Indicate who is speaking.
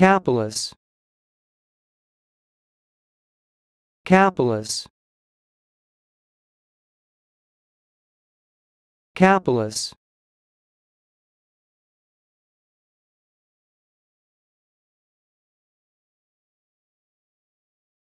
Speaker 1: Capillus. Capillus. Capillus.